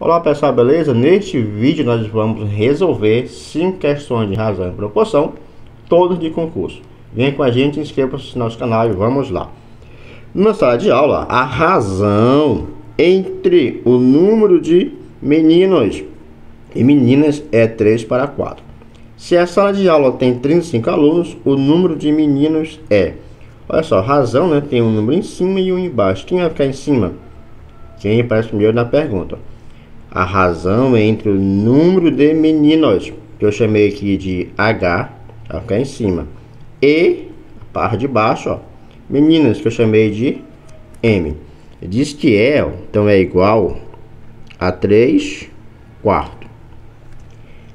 Olá pessoal, beleza? Neste vídeo nós vamos resolver 5 questões de razão e proporção, todos de concurso. Vem com a gente, inscreva-se no nosso canal e vamos lá. Na sala de aula, a razão entre o número de meninos e meninas é 3 para 4. Se a sala de aula tem 35 alunos, o número de meninos é... Olha só, razão, né? Tem um número em cima e um embaixo. Quem vai ficar em cima? Quem aparece primeiro na pergunta a razão entre o número de meninos, que eu chamei aqui de H, vai ficar em cima, e a parte de baixo, ó, meninas, que eu chamei de M. Diz que é, ó, então é igual a 3 quartos.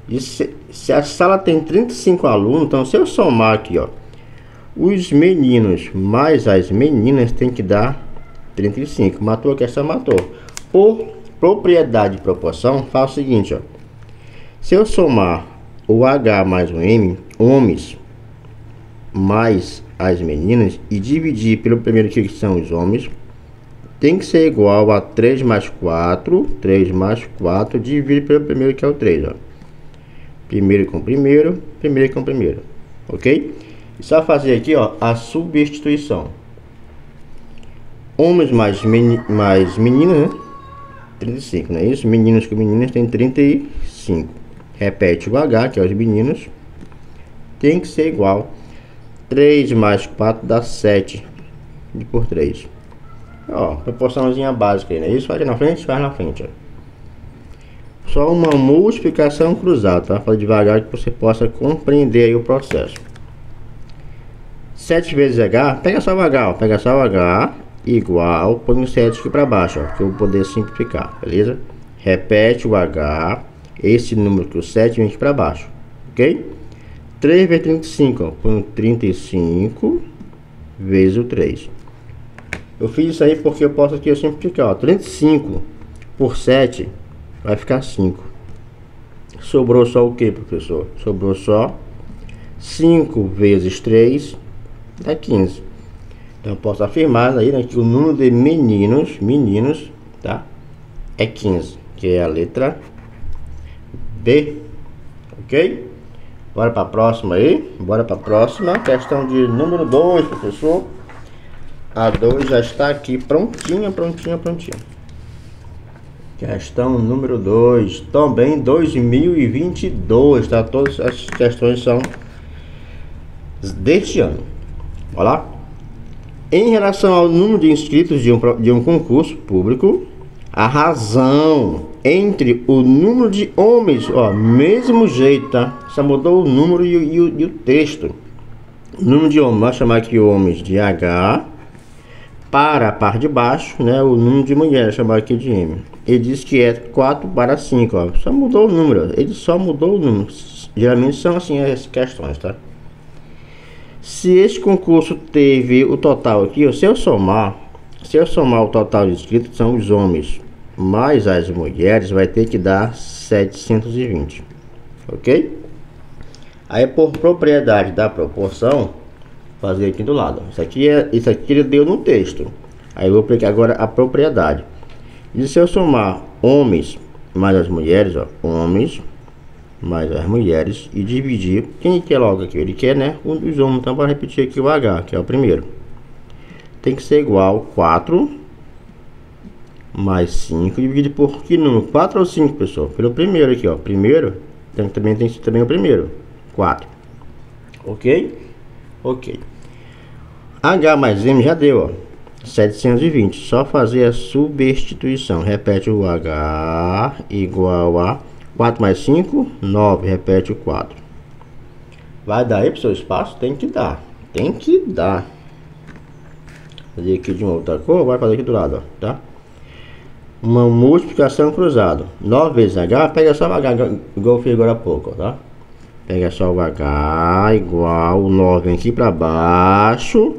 E se, se a sala tem 35 alunos, então se eu somar aqui, ó, os meninos mais as meninas tem que dar 35. Matou a questão, matou. Por propriedade de proporção faz o seguinte, ó. Se eu somar o H mais o M, homens mais as meninas e dividir pelo primeiro que são os homens, tem que ser igual a 3 mais 4, 3 mais 4, dividido pelo primeiro que é o 3, ó. Primeiro com primeiro, primeiro com primeiro, ok? E só fazer aqui, ó, a substituição. Homens mais, meni mais meninas, né? 35, não é isso? Meninos com meninas tem 35. Repete o H, que é os meninos. Tem que ser igual. 3 mais 4 dá 7. De por 3. Ó, proporçãozinha básica aí, não é isso? Faz na frente, faz na frente, ó. Só uma multiplicação cruzada, tá? Fala devagar que você possa compreender aí o processo. 7 vezes H, pega só o H, ó. Pega só o H igual, põe um 7 aqui para baixo, ó, que eu vou poder simplificar, beleza? Repete o H, esse número que o 7 vem aqui para baixo, ok? 3 vezes 35, ó, põe 35 vezes o 3. Eu fiz isso aí porque eu posso aqui simplificar, ó, 35 por 7 vai ficar 5. Sobrou só o que, professor? Sobrou só 5 vezes 3 dá 15. Então, posso afirmar aí né, que o número de meninos, meninos, tá? É 15, que é a letra B, ok? Bora para a próxima aí, bora para a próxima, questão de número 2, professor. A 2 já está aqui prontinha, prontinha, prontinha. Questão número 2, também 2022, tá? Todas as questões são deste ano. Olha lá. Em relação ao número de inscritos de um, de um concurso público, a razão entre o número de homens, ó, mesmo jeito, tá? Só mudou o número e, e, e o texto. O número de homens, vamos chamar aqui homens de H. Para a parte de baixo, né? O número de mulheres, chamar aqui de M. Ele diz que é 4 para 5, ó. Só mudou o número. Ele só mudou o número. Geralmente são assim as questões, tá? Se este concurso teve o total aqui, se eu somar, se eu somar o total de inscritos, são os homens mais as mulheres, vai ter que dar 720, ok? Aí por propriedade da proporção, fazer aqui do lado. Isso aqui é, isso aqui ele deu no texto. Aí eu vou aplicar agora a propriedade. E se eu somar homens mais as mulheres, ó, homens mais as mulheres e dividir. Quem quer logo aqui? Ele quer, né? Um dos homens. Então, para repetir aqui o H, que é o primeiro. Tem que ser igual 4 mais 5 dividido por que número? 4 ou 5, pessoal? Pelo primeiro aqui, ó. Primeiro, tem, também tem que ser também o primeiro. 4. Ok? Ok. H mais M já deu, ó. 720. Só fazer a substituição. Repete o H igual a 4 mais 5, 9. Repete o 4. Vai dar aí pro seu espaço? Tem que dar. Tem que dar. Fazer aqui de uma outra cor. Vai fazer aqui do lado, ó, tá? Uma multiplicação cruzada. 9 vezes H. Pega só o H, igual eu fiz agora há pouco, tá? Pega só o H igual o 9 aqui para baixo.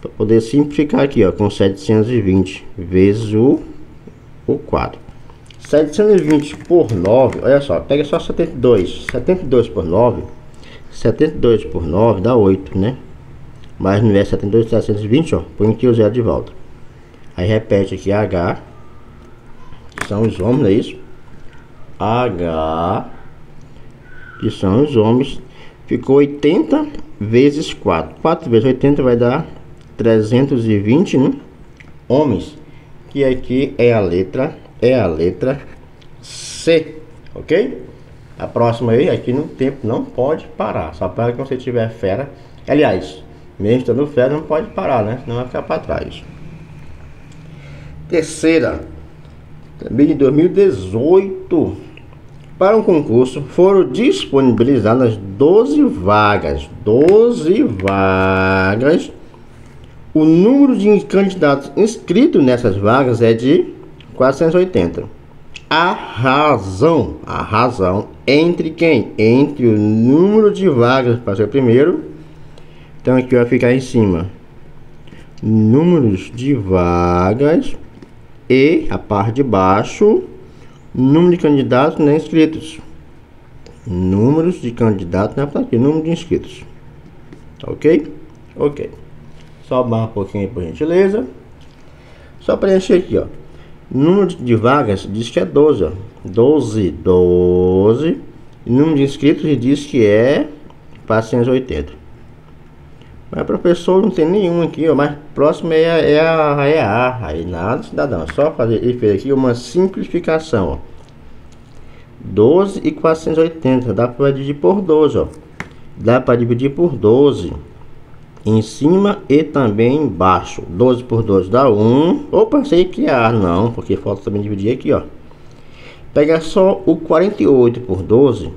Para poder simplificar aqui, ó, com 720 vezes o, o 4. 720 por 9, olha só, pega só 72. 72 por 9, 72 por 9 dá 8, né? Mas não é 72, 720, ó. Põe aqui o zero de volta. Aí repete aqui H. são os homens, é isso? H, que são os homens, ficou 80 vezes 4. 4 vezes 80 vai dar 320 né? homens. Que aqui é a letra, é a letra C, ok? A próxima aí, aqui no tempo não pode parar, só para que você tiver fera. Aliás, mesmo estando fera não pode parar, né? Senão vai ficar para trás. Terceira, também de 2018, para um concurso foram disponibilizadas 12 vagas. 12 vagas. O número de candidatos inscritos nessas vagas é de 480. A razão, a razão entre quem? Entre o número de vagas para ser o primeiro. Então aqui vai ficar em cima. Números de vagas e a parte de baixo número de candidatos nem inscritos. Números de candidatos não é aqui, número de inscritos. Ok? Ok. Só barra um pouquinho aí, por gentileza. Só preencher aqui, ó. Número de vagas diz que é 12, ó. 12, 12. número de inscritos diz que é 480. Mas professor não tem nenhum aqui, ó. Mais próximo é a, é a, é a Aí nada, cidadão. É só fazer. Ele fez aqui uma simplificação, ó. 12 e 480. Dá para dividir por 12, ó. Dá para dividir por 12. Em cima e também embaixo. 12 por 12 dá 1. Opa, sei que é A, não. Porque falta também dividir aqui, ó. Pega só o 48 por 12.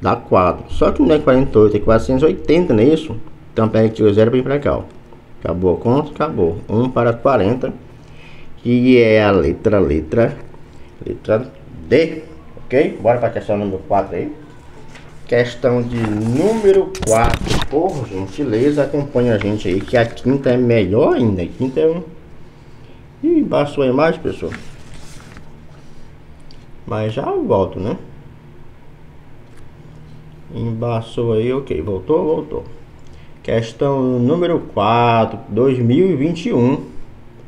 Dá 4. Só que não é 48, é 480, não é? Então pega aqui o zero vir para cá, ó. Acabou a conta? Acabou. 1 para 40. Que é a letra, letra, letra D. Ok? Bora para a questão número 4 aí. Questão de número 4. Por gentileza, acompanha a gente aí. Que a quinta é melhor ainda. A quinta é um. Ih, embaixou a imagem, pessoal. Mas já volto, né? Embaixou aí, ok. Voltou, voltou. Questão número 4, 2021.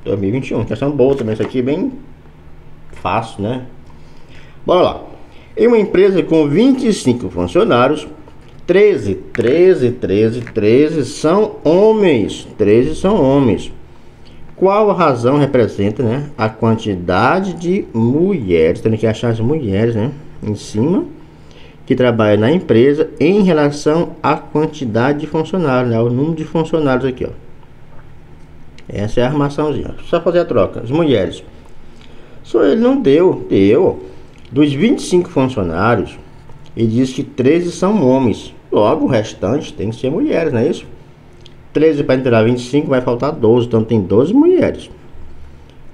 2021, questão boa também, isso aqui é bem fácil, né? Bora lá. Em uma empresa com 25 funcionários, 13, 13, 13, 13 são homens. 13 são homens. Qual a razão representa, né? A quantidade de mulheres. Tendo que achar as mulheres, né? Em cima que trabalha na empresa em relação à quantidade de funcionários, né? o número de funcionários aqui, ó. Essa é a armaçãozinha. Só fazer a troca. As mulheres. Só ele não deu, deu. Dos 25 funcionários, ele diz que 13 são homens. Logo, o restante tem que ser mulheres, não é isso? 13 para entrar 25 vai faltar 12, então tem 12 mulheres.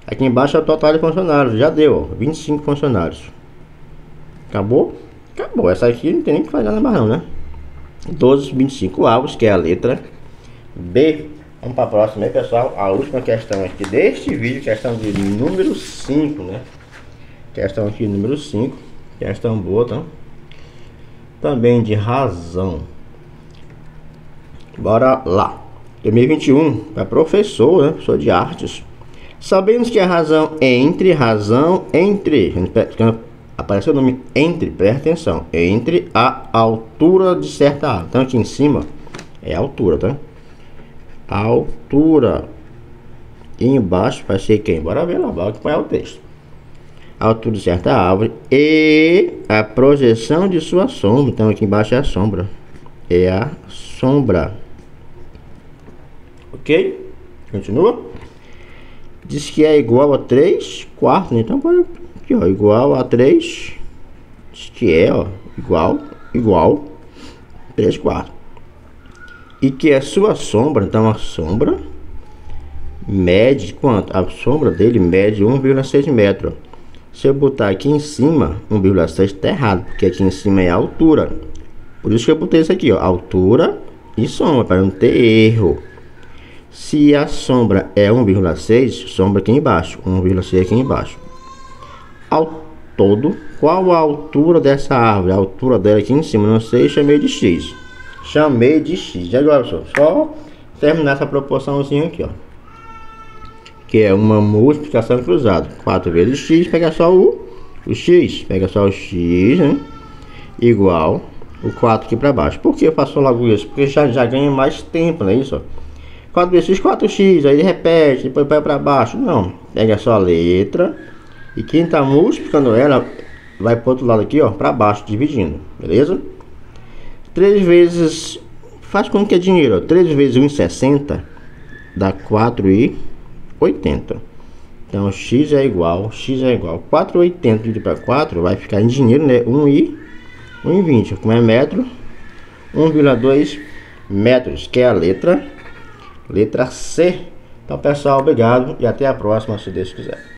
Aqui embaixo é o total de funcionários, já deu, ó, 25 funcionários. Acabou? Acabou. Essa aqui não tem nem que fazer nada mais não, né? 12, 25 avos, que é a letra B. Vamos para a próxima aí, pessoal. A última questão aqui deste vídeo, questão de número 5, né? Questão aqui número 5. Questão boa, tá? Também de razão. Bora lá. 2021, para professor, né? Professor de artes. Sabemos que a razão entre, razão entre aparece o nome entre, presta atenção, entre a altura de certa árvore. Então aqui em cima é a altura, tá? A altura. E embaixo vai ser quem? Bora ver lá, bora acompanhar o texto. Altura de certa árvore e a projeção de sua sombra. Então aqui embaixo é a sombra. É a sombra. Ok? Continua. Diz que é igual a 3 quartos. Né? Então pode Aqui, ó, igual a 3, que é, ó, igual, igual, 3 quartos. E que a sua sombra, então a sombra mede quanto? A sombra dele mede 1,6 metros. Se eu botar aqui em cima, 1,6 está errado, porque aqui em cima é a altura. Por isso que eu botei isso aqui, ó, altura e sombra, para não ter erro. Se a sombra é 1,6, sombra aqui embaixo, 1,6 aqui embaixo ao todo, qual a altura dessa árvore? A altura dela aqui em cima, não sei, chamei de X. Chamei de X. Agora, só terminar essa proporçãozinha aqui, ó. Que é uma multiplicação cruzada. 4 vezes X, pegar só o o x, pega só o x, né? Igual o 4 aqui para baixo. Por que eu faço logo isso? Porque já, já ganha mais tempo, não é isso? 4 vezes 4x, aí repete, depois vai para baixo. Não, pega só a letra e quem está multiplicando ela vai para outro lado aqui, ó, para baixo, dividindo, beleza? 3 vezes, faz quanto que é dinheiro? Ó? 3 vezes 1,60 dá 4,80. Então, x é igual, x é igual, 4,80 dividido para 4 vai ficar em dinheiro, né? 1 e 1,20, como é metro, 1,2 metros, que é a letra, letra C. Então, pessoal, obrigado e até a próxima, se Deus quiser.